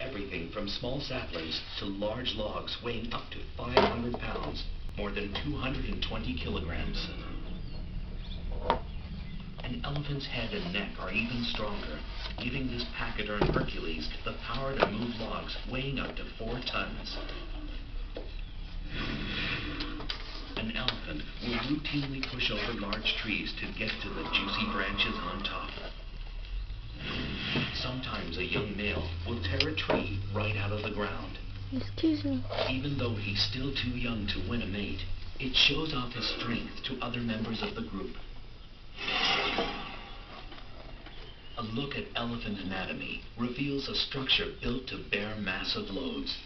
everything from small saplings to large logs weighing up to 500 pounds, more than 220 kilograms. An elephant's head and neck are even stronger, giving this pachyderm Hercules the power to move logs weighing up to 4 tons. An elephant will routinely push over large trees to get to the juicy branches on top. Sometimes a young male will tear a tree right out of the ground. Excuse me. Even though he's still too young to win a mate, it shows off his strength to other members of the group. A look at elephant anatomy reveals a structure built to bear massive loads.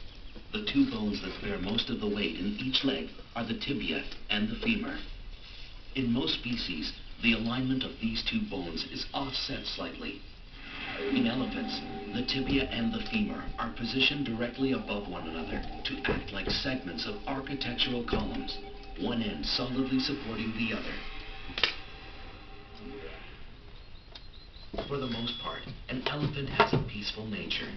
The two bones that bear most of the weight in each leg are the tibia and the femur. In most species, the alignment of these two bones is offset slightly. In elephants, the tibia and the femur are positioned directly above one another to act like segments of architectural columns, one end solidly supporting the other. For the most part, an elephant has a peaceful nature.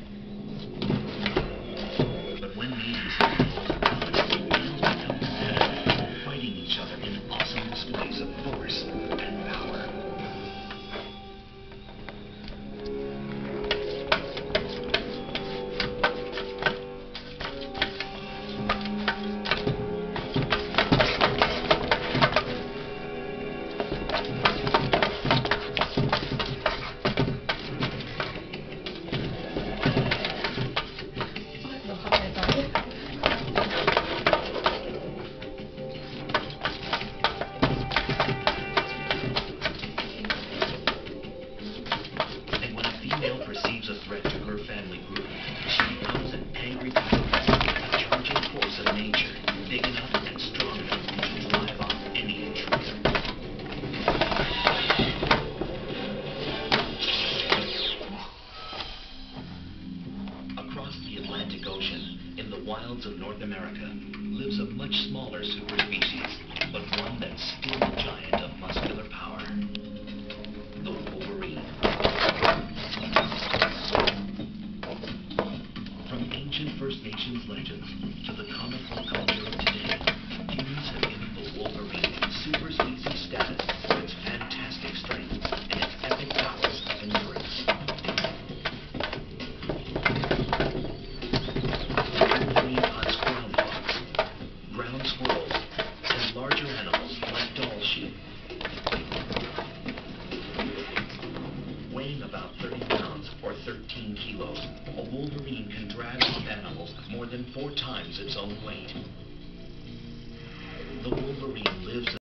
Nature, big enough and strong enough to off any. Across the Atlantic Ocean, in the wilds of North America, lives a much smaller superspecies, but one that's still a giant of muscular power. The Wolverine. From ancient Legends to the comic book culture of today, humans have given the Wolverine super species status for its fantastic strength and its epic powers of endurance. Wolverine hunts groundhogs, ground squirrels, and larger animals like Dall sheep. Weighing about 30 pounds or 13 kilos, a wolverine can drag off animals than four times its own weight. The wolverine lives